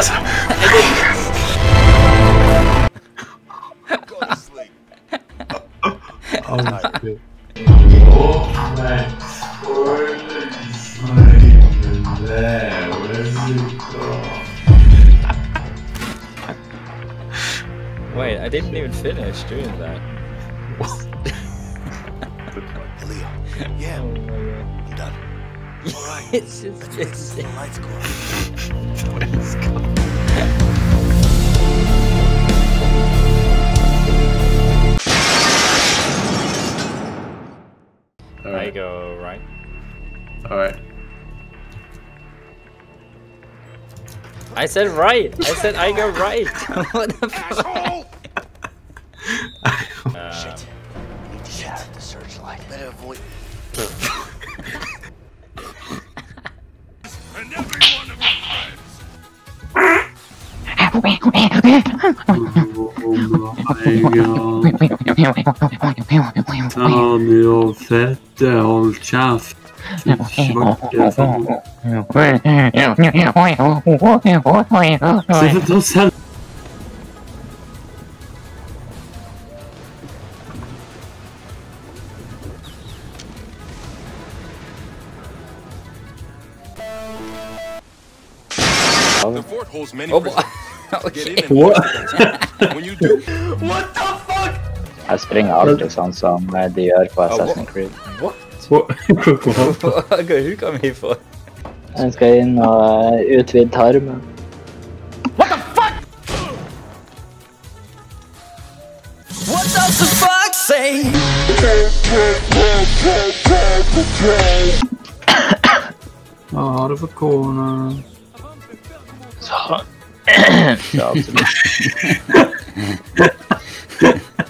Yes. Oh, shit. Wait, I didn't even finish doing that. Leo. Yeah, Oh my god. I'm done. All right. It's just, it's, The lights go on. I Alright, go right. alright. I said right. I said I go right. what the fuck? Uh, Shit. We need to shut out the searchlight. Better avoid. Ta nu och fette, håll käft. Svarte fan. Se för ta sen. The fort holds many oh, prisoners. boy. Get okay. What? when you do, Jeg springer alltid sånn som de gjør på Assassin's Creed. What? What? Hva går huka mi for? Jeg skal inn og eh, utvide tarmen. What does the fuck say? Ja, det var kona. Så Ja, absolutt.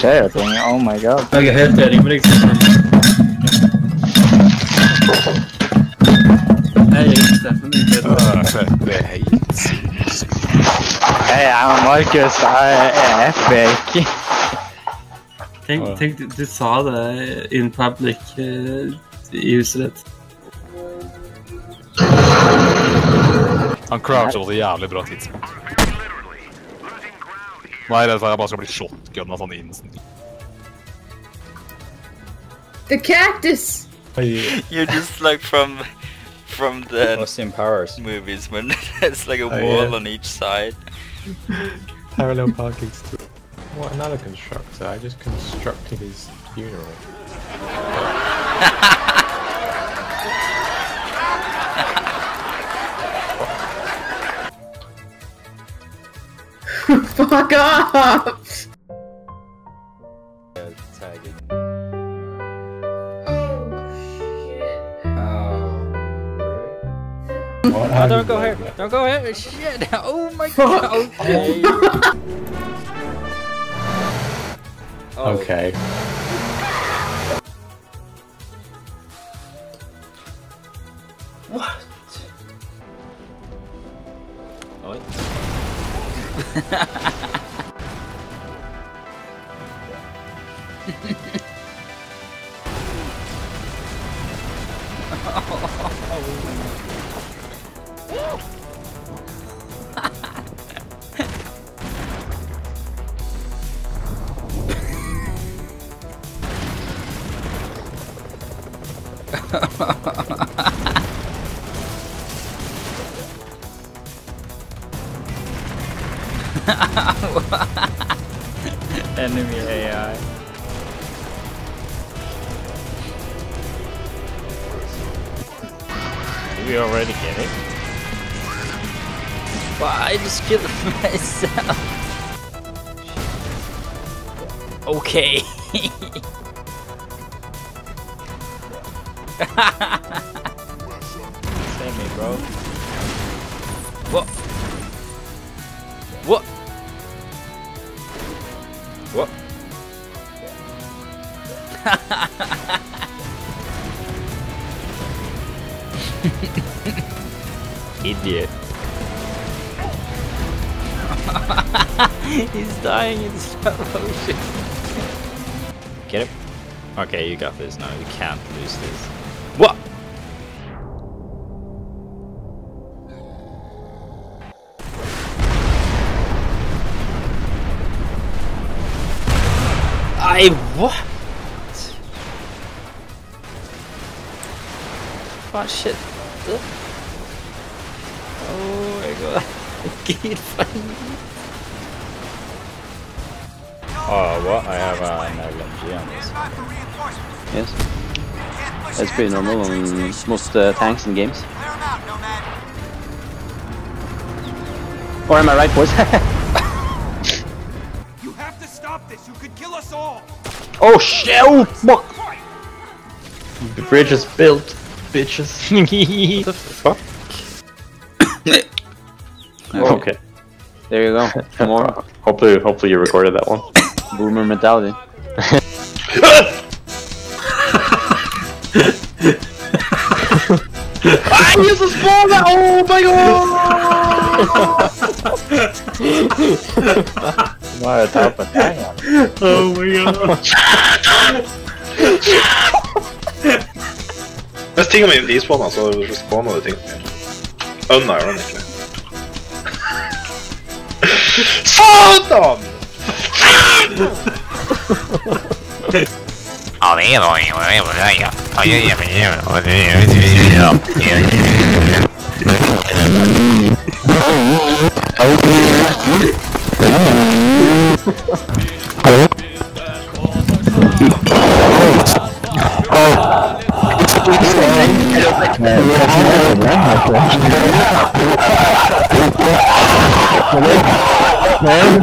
Skjer jo ting. Oh my god. Jeg er helt enig med deg. Hei, Steffen. Det er helt sinnssykt. Hei, jeg er Markus. Jeg er epic. Tenk, tenk du, du sa det in public uh, i huset ditt. Han croucher på jævlig bra tidspunkt. Nå er jeg redd for at jeg bare skal bli shotgun av sånn instant. The cactus! You're just like from from the Austin Powers. movies when there's like a Oh, wall yeah. on each side. Parallel parking too. What another constructor? I just constructed his funeral. Fuck off! Tagging. Oh, don't go here! Don't go here! Shit! Oh my god! Okay. Oh, Okay. Okay. Save me, bro. What? What? What? Idiot. He's dying in slow motion. Get? Okay, you got this No, You can't lose this. What? I what? What shit? Oh my god. Keep fighting. Oh, what? I have an LMG on this. Yes. That's pretty normal on most uh, tanks and games. Or am I right, boys? You have to stop this. You could kill us all. oh shit! Oh fuck! The bridge is built, bitches. what the fuck? Okay. There you go. More Hopefully, hopefully you recorded that one. boomer mentality. I use a spawn! Oh my god! Bara ta på pengar. Oh my god. Mens tingene mine despawna, så spawna det ting mer. Unironically. Satan! Oh, man, oh, yeah, oh, yeah, oh, yeah, oh, yeah, oh, yeah, oh, yeah, oh, yeah, oh, yeah, Oh,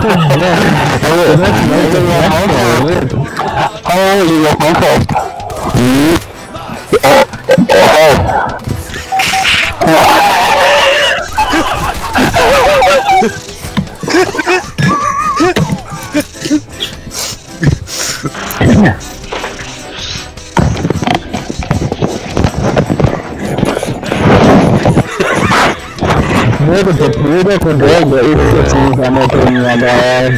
you got my fault. Oh, oh. Never the pool, never the ada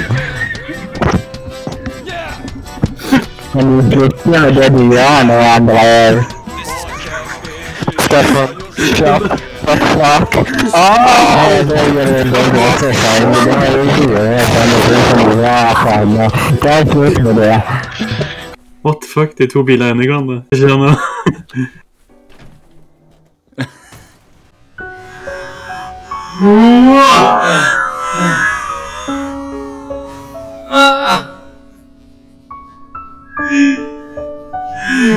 Menunjuknya ada dia, ada det du Siap Fuck Oh Ada yang udah selesai Udah lucu ya Sama gue sendiri Apa ya Kita ikut med det What fuck, de to biler er i hverandre. Det skjer nå Wow! 啊。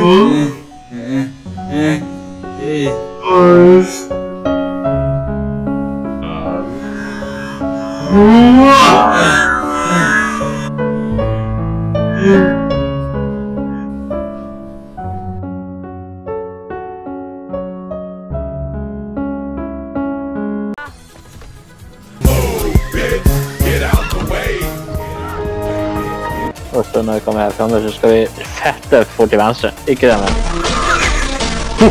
嗯。Framme, så skal vi fette fort til venstre. Ikke det, men. Det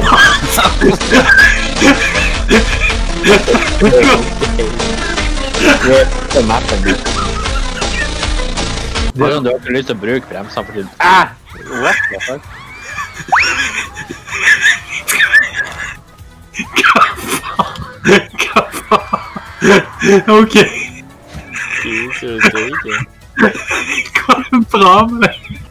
er. Det er sånn du har ikke lyst til å bruke bremsene for tiden. Æh! What the fuck? Hva faen? Hva faen? OK. Hva er bra med deg?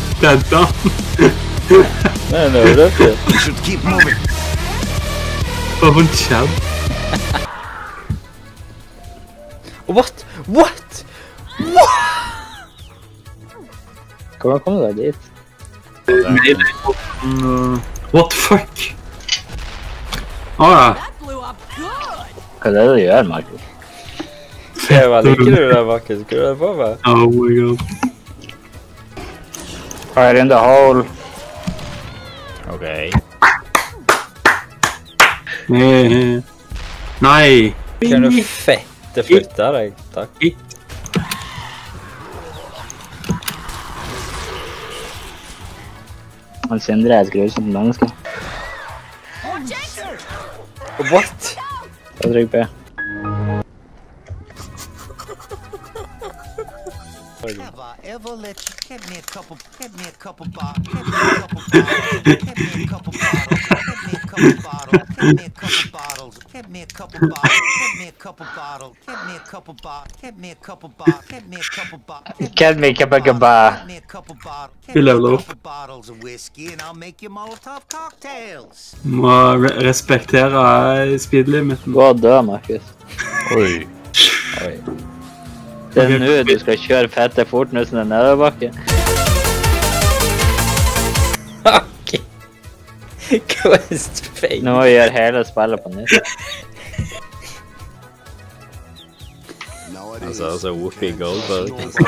that dumb. no, no, gracias. You should keep moving. Phone chub. what? What? What? Come on, come on, dit? Nej, nej. What the fuck? All right. ja. Kolla det du gör, Marcus. Jävlar, ligger du där, Marcus? Ska du där på mig? Oh my god. Fire in the hole. OK. Eh, Nei. Kan du fette flytte deg? Takk. Han Sindre er et grusomt menneske. What? Da trykk B. ever let you get me a couple, get me a couple bottles, get me a couple bottles, get me a couple bottles, get me a couple bottles, get me a couple bottles, get me a couple bottles, get me a couple bottles, get me a couple bottles, get me a couple bottles, Get me a couple bottles. get me a couple bottles, get Vi me a leveler opp. couple bottles of whiskey and I'll make you Molotov cocktails. Må re respektere speedlimiten. Gå og dø, Markus. Oi. Oi. Det er nå du skal kjøre fette Fortnusen nedoverbakke? Okay. Ghost face. Nå gjør hele spillet på nytt. Altså, altså Whoopi Goldberg. Liksom.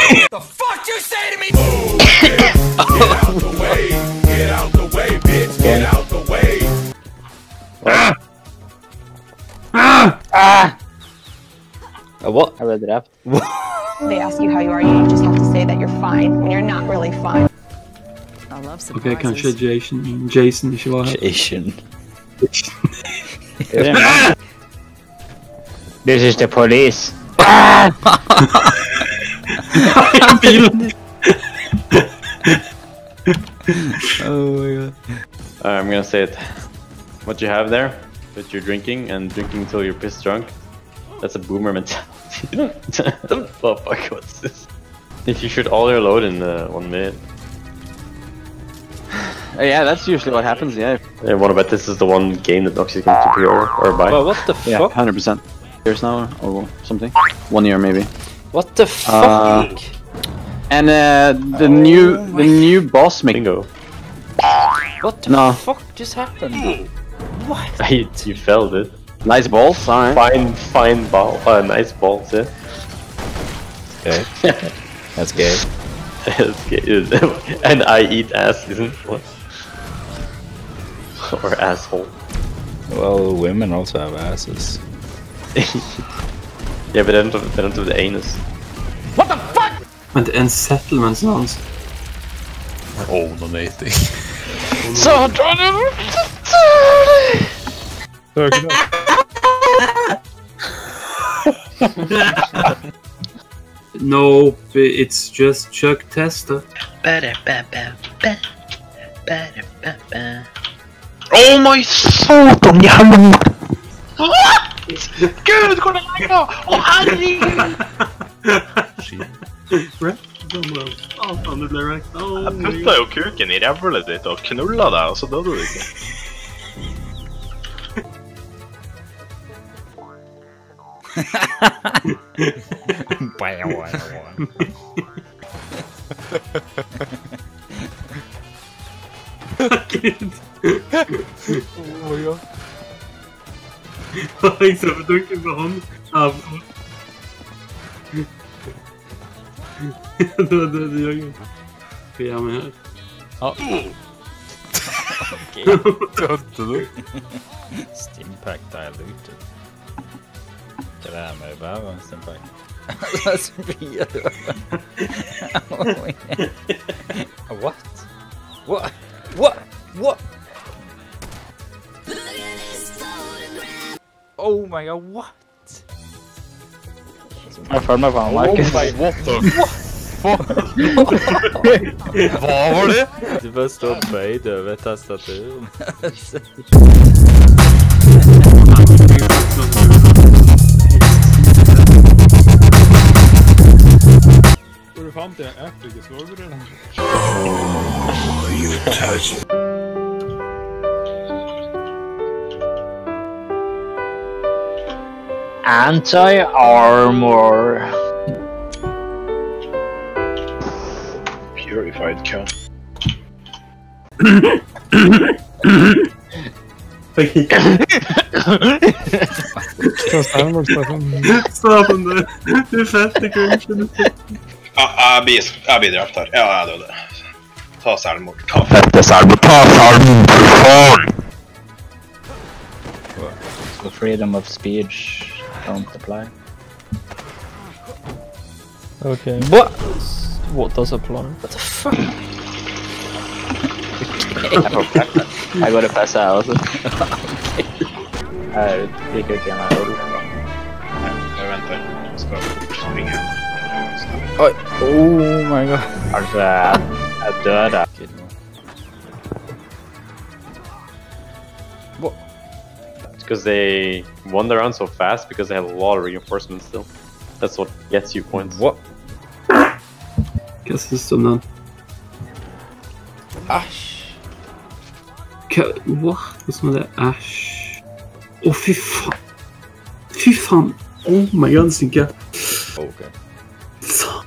Ah! Ah! Uh, what? read ble drept. they ask you how you are, you just have to say that you're fine when you're not really fine. I love surprises. Ok, kanskje Jason, Jason ikke var her. Jason. This is the police. Bilen! Oh my god. I'm gonna say it. What you have there, that you're drinking and drinking until you're pissed drunk, that's a boomer mentality. oh fuck, what's this? If you shoot all your load in uh, one minute. Uh, yeah, that's usually what happens. Yeah. Yeah, what about this is the one game that Nox is going to pre-order or buy? Well, what the Yeah, fuck? hundred percent. Years now or something. One year maybe. What the Uh, fuck? And uh, the new the new boss make. Bingo. what the no. fuck just happened? What? you, you fell, dude. Nice balls. Alright. Fine, fine ball. Uh, nice balls, yeah. Okay. That's gay. That's good. and I eat ass, isn't what? Or asshole. Well, women also have asses. yeah, but they don't, have- they don't have the anus. Vent, en settlement sans. Oh, donating. So Look no, it's just Chuck Testa. Oh my sort om ni hallå! Gud, kolla här! Åh herregud! Han putta jo kuken i rævhullet ditt og knulla deg, og så døde du ikke. oh ja. Alex er bedunken med hånd av Det var døde Jørgen. Skal jeg med her? Ja. Okay. Døde du? Stimpak diluted det med en. Sofia. What? What? What? What? Oh my god, what? Jag för mig fan Marcus. Oh my, what the fuck? Vad var det? Du över tastaturen. Hvor du fant det eplet i svogerbrødene? Anti-armor. Purified cum. Satan, du. Du fette cringen. Ja, jeg blir, jeg blir drept her. Ja, jeg døde. Ta selvmord. Ta Fette selvmord. Ta selvmord, for faen! So freedom of speech don't apply. Okay. What? What does apply? What the fuck? Jeg går og passer, jeg også. Jeg gikk ut igjen her. Jeg venter. Jeg skal springe. Oi. Oh my god. Altså, jeg, jeg døde. It's because they wander around so fast because they have a lot of reinforcements still. That's what gets you points. What? Guess syns du om den? Æsj. Hva What? Hva som er det? Æsj. Å, fy faen. Fy faen. Oh my god, det stinker. Ok.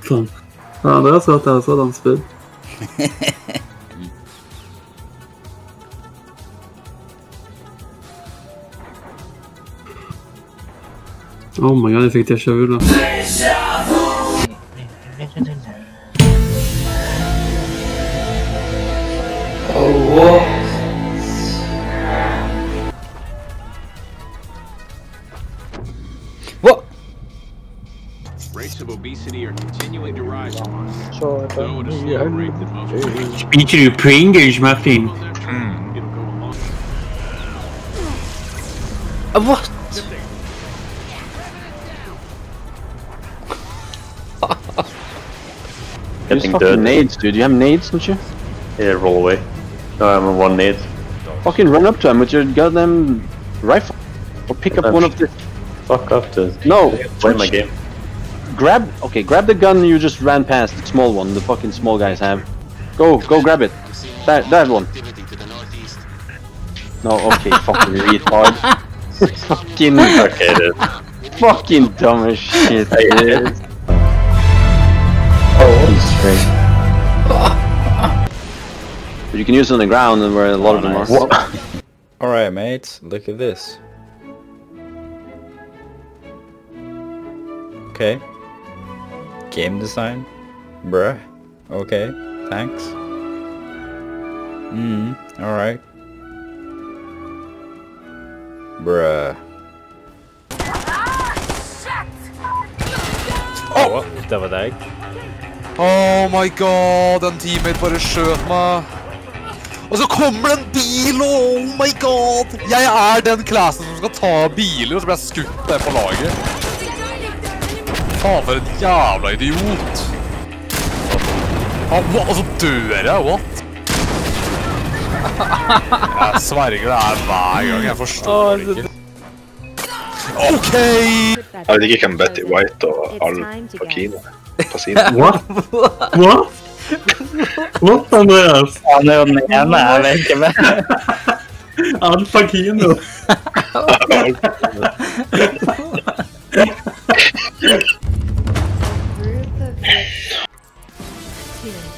Satan. Ja, det har at jeg så han spydd. Oh my god, jeg fikk déjà vu da. Though at a slower rate than most. Spiser du Pringles, Martin? Uh, What? Getting fucking dead. nades, dude. You have nades, don't you? Yeah, roll away. No, I'm on one nade. Fucking run up to him with your goddamn rifle. Or pick up one of the... Fuck up to No! play my switch- game. Grab... Okay, grab the gun you just ran past. The small one. The fucking small guys have. Go, go grab it. That, that one. No, okay, fucking retard. fucking... Okay, dude. Fucking dumb as shit, dude. Oh, He's straight. But you can use it on the ground and where a lot of them are. Alright, mates, look at this. Okay. Game design. Bruh. Okay, thanks. Mm, alright. Bruh. Oh! det var deg. Oh my god, en teammate bare skjøt meg. Og så kommer det en bil, oh my god! Jeg er den klassen som skal ta biler, og så blir jeg skutt der på laget. Faen, for en jævla idiot. Han, hva? Og så dør jeg, what? Jeg sverger det er hver gang, jeg forstår det ikke. OK! Jeg vet ikke hvem Betty White og Al Pacino. Pacino. What? What? What, Andreas? Han er jo den ene, jeg vet ikke hvem. Alfa Kino.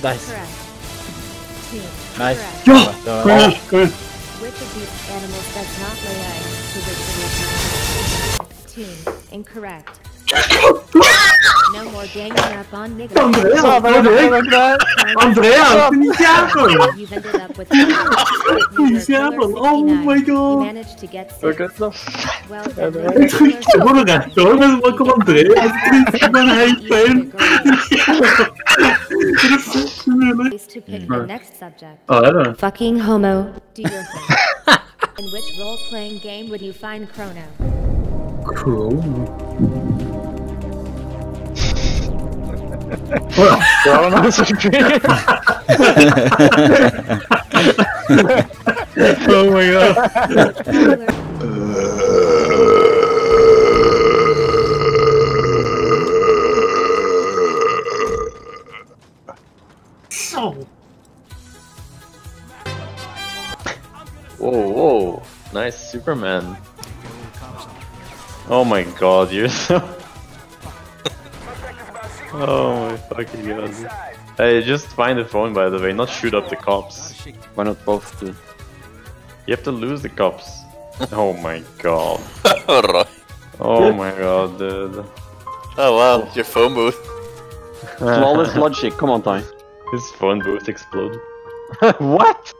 Nice. Nice. Ja! Det Kom var- igjen, kom igjen. Which of these animals does not lay eggs to reproduce? Two. Incorrect. No more ganging up on niggas. Andreas, det var deg! Andreas, din jævel! You've ended up with Din jævel! Oh my You god! managed to get six. Well done. Jeg trykte på det rett over, men så kom Andreas trykte på den helt feil. Det først mulig? Place to pick the next subject. Ja, det er det. Fucking homo. Do your thing. In which role-playing game would you find Chrono? Chrome. Throw another tree. oh my god. Whoa, whoa. Nice Superman. Oh my god, you're so... oh my fucking god. Hey, just find the phone by the way, not shoot up the cops. Why not both do? You have to lose the cops. Oh my god. Oh my god, dude. Oh wow, your phone booth. Flawless logic, come on, Ty. His phone booth exploded. what?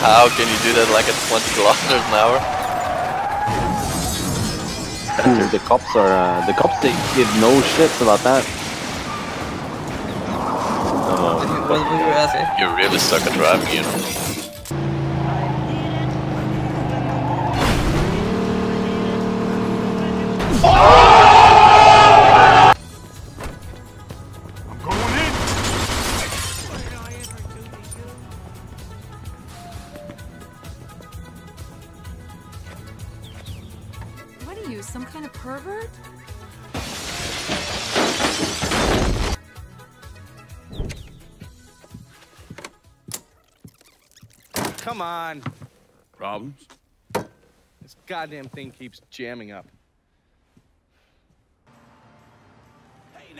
How can you do that like at 20 kilometers an hour? Dude, the cops are, uh, the cops, they give no shits about that. You're really stuck at driving, you know. Come on. Problems? This goddamn thing keeps jamming up. Hey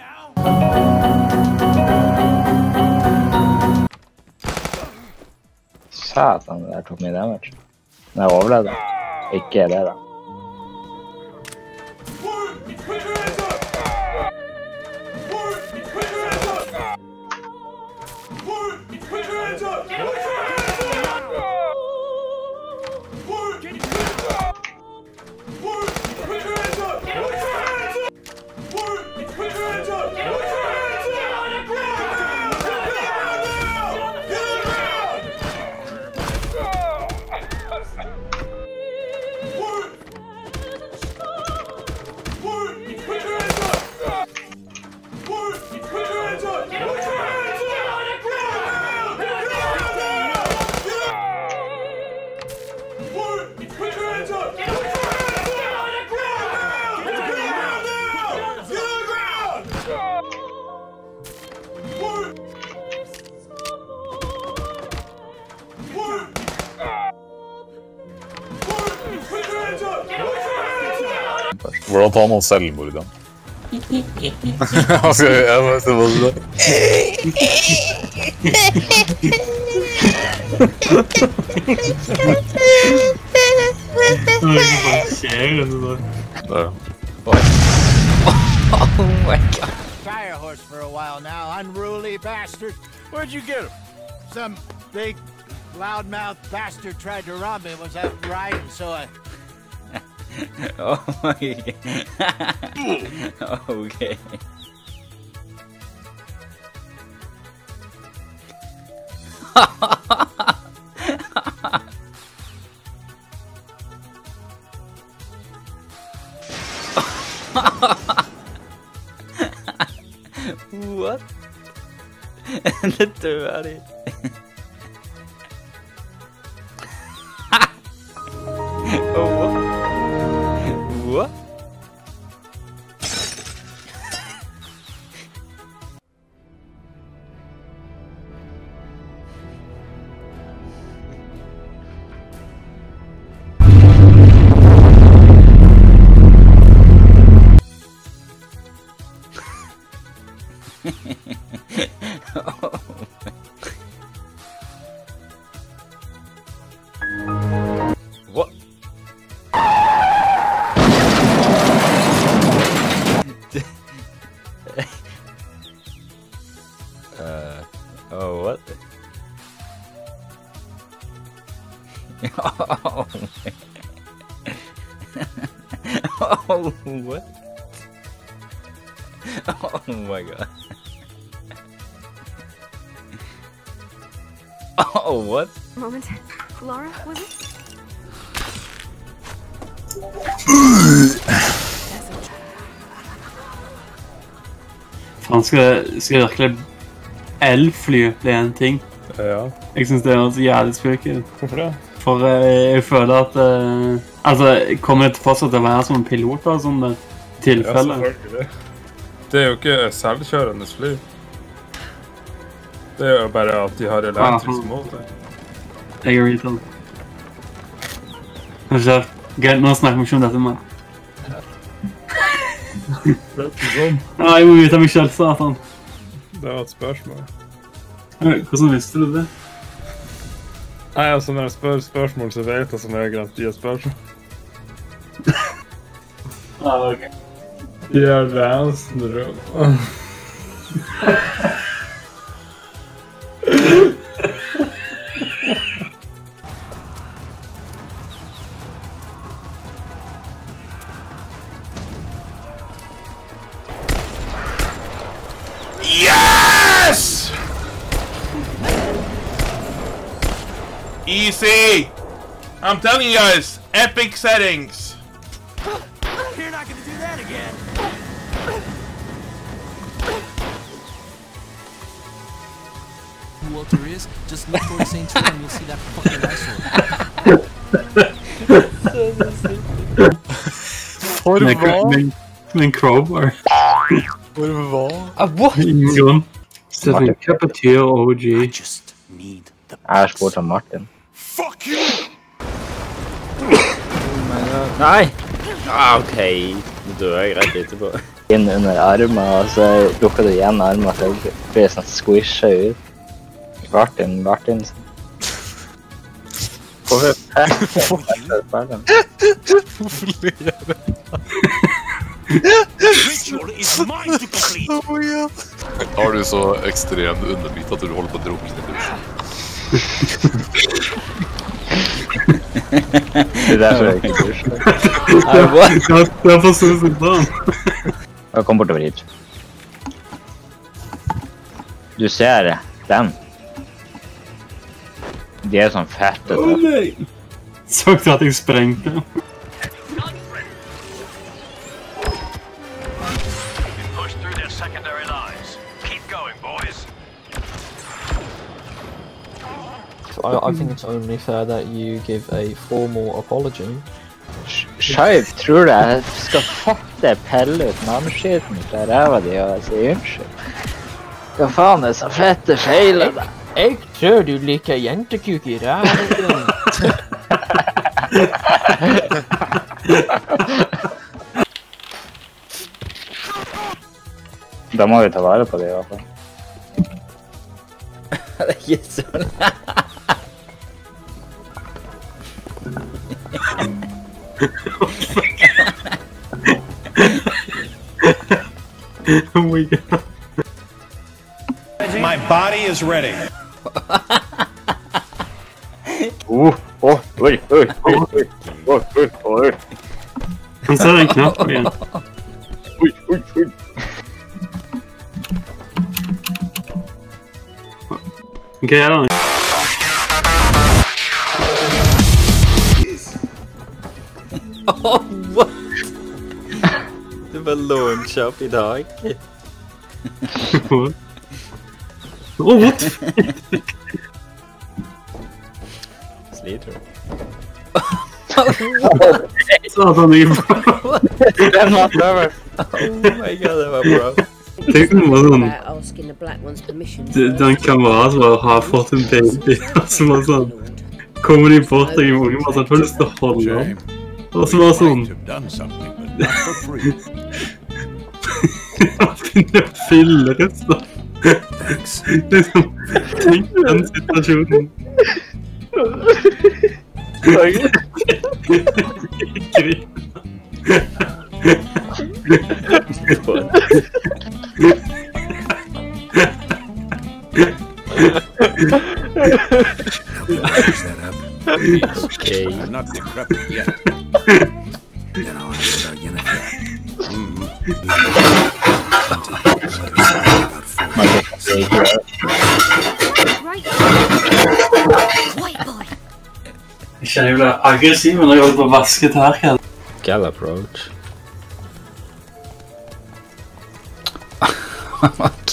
Satan, det der tok mye damage. Men jeg overlevde. Ikke det, da. Hvordan tar man selvmord, da? altså, jeg må se hva det Hva skjer denne der? Oh my god. Fire horse for a while now, unruly bastard. Where'd you get him? Some big, loudmouth bastard tried to rob me. Was out riding, so I. Oh my god. okay. What? Det dør de. oh, Oh, what? Moment. Laura, was it? Faen, skal, skal virkelig elfly bli en ting? Ja. Jeg syns det høres jævlig spooky ut. Hvorfor det? For eh, jeg føler at eh, Altså, kommer det fortsatt til å være som piloter og sånn? der, i Ja, selvfølgelig. Det er jo ikke selvkjørende fly. Det er jo bare at de har elektrisk motor. Jeg er retard. Kanskje Greit, nå snakker vi ikke om dette mer. Nei, jeg må vite meg selv, satan. Det var et spørsmål. Hvordan visste du det? Nei, altså Når jeg spør spørsmål, så vet jeg som regel at de er spørsmål. Ah, ok. De er dansende Yes! Easy! I'm telling you guys, epic settings. You're not gonna do that again. who Walter is, just look for the same tool and you'll see that fucking eyesore. Med, med, med en crowbar. For hva? Ingen grunn. Steffen, hva betyr OG? Jeg spurte Martin. Fuck you! Nei! Ah, OK. Nå dør jeg rett etterpå. Inn under armen, og så lukker du igjen armen, så blir det sånn squisha ut. Martin Martin. Hvorfor ler du? Har du så ekstrem underbitt at du holder på å drukne i dusjen? Det er derfor jeg ikke dusjer. Jeg er for sånn sånn. Jeg kom bortover hit. Du ser den? De er sånn fette. Å nei! Så du at jeg sprengte? I, I think it's only fair that you give a formal apology. Skeiv tror du jeg skal fatte pelle ut mannskiten fra ræva di og si unnskyld? Hva faen er så fette feiler deg? Jeg tror du liker jentekuk i ræven. Da må vi ta vare på det i hvert fall. Det er ikke sånn. Oh my god. My body is ready. Uh, oh. Han en knapp. Oi, oi, oi. Hva er det? Oh, bare launcha opp i dag. What? Oh, what? Sliter du? Satan, jeg Den var prøver. Oh my god, det var bra. Tenk om det var sånn About asking the black one's permission. Det det er en kamerat som har fått en baby, og så bare sånn Kommer de bort til en unge og sånn, har lyst til å holde den. Og så bare sånn Done something, but not for free. Finne fillerester. Liksom, tenk den situasjonen. Fix that up. Okay. I'm not decrepit yet. Blir aggressiv når jeg holdt på å vaske tallerkener. Gal approach. ok.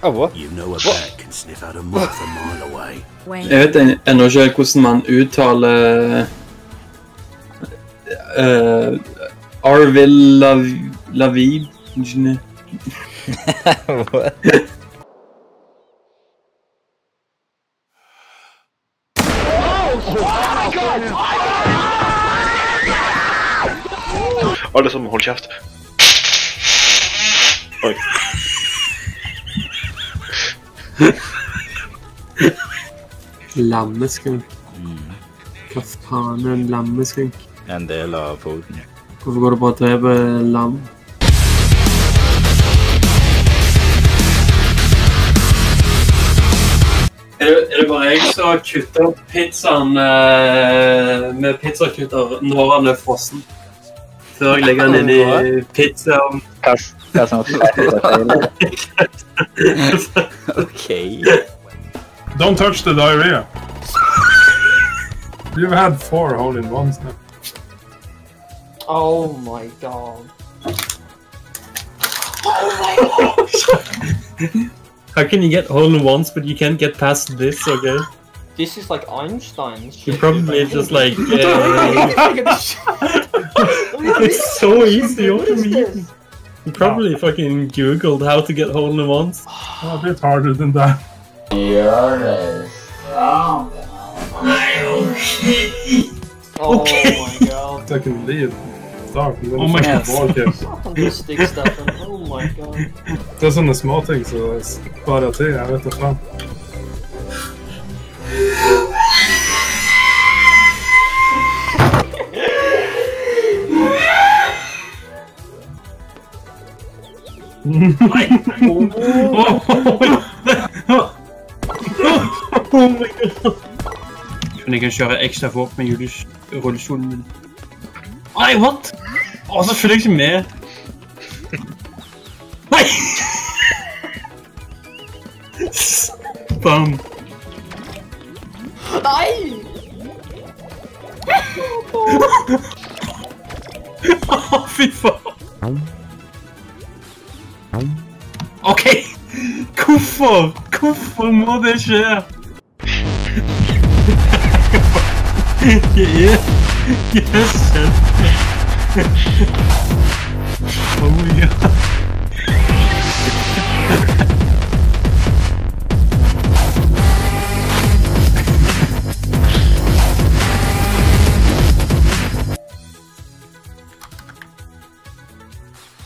Oh, what? You know a bat can sniff out a moth a mile away. Jeg vet ennå ikke hvordan man uttaler uh, Arvil Lav- Lavid what? Alle sammen, hold kjeft. Oi. Lammeskunk. Hva faen er en lammeskunk? En del av foten. Hvorfor går du bare og dreper lam? Er det, er det bare jeg som kutter pizzaen eh, med pizzakutter når den er frossen? Før jeg legger den inn i pizzaen. Hva som Okay. Don't touch the diarrhea. You've had four hole-in-ones now. Oh my god. How can you get hole in ones but you can't get past this, okay? This is like Einstein's You shit. probably just like... uh, it's so easy, what do you mean? You probably fucking googled how to get hold hole in ones. a bit harder than that. Oh my god. I can leave. Start, and then Oh my God. ball kick. Satan, du stick Stefan. Oh my god. Det er sånne småting som sparer tid. Jeg vet da faen. Oh my god. Men jeg kan kjøre ekstra fort med Julius rullestolen min. Nei, what? Å, så følger jeg ikke med. Nei! Bam. Nei! Å, fy Hvorfor? Hvorfor må det skje? Yes! Yes! Oh my god.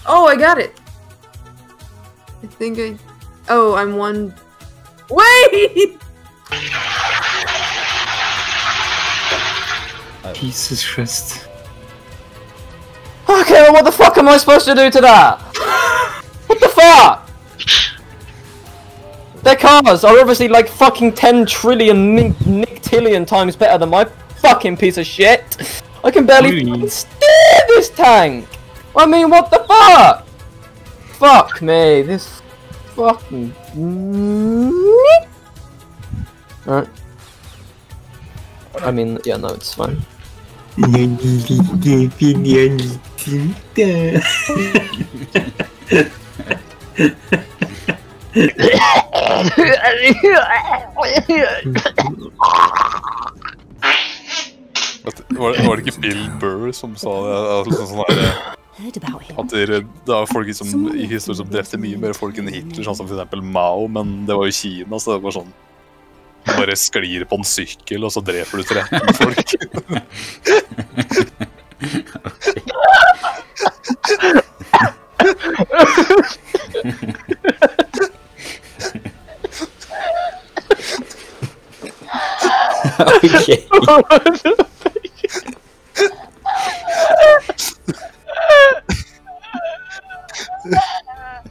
Oh, I got it. I think I. Oh, I'm one. Wait! Jesus Christ. Okay, well, what the fuck am I supposed to do to that? What the fuck? Their cars are obviously like fucking 10 trillion nick nictillion times better than my fucking piece of shit. I can barely fucking steer this tank. I mean, what the fuck? Fuck me, this fucking. Alright. I mean, yeah, no, it's fine. Var det, var det ikke Bill Burr som sa det? Altså, sånn der, Etter, det var folk som, i historien som drepte mye mer folk enn Hitler, sånn som f.eks. Mao, men det var jo Kina, så det var sånn Du bare sklir på en sykkel, og så dreper du 13 folk. okay. Yeah.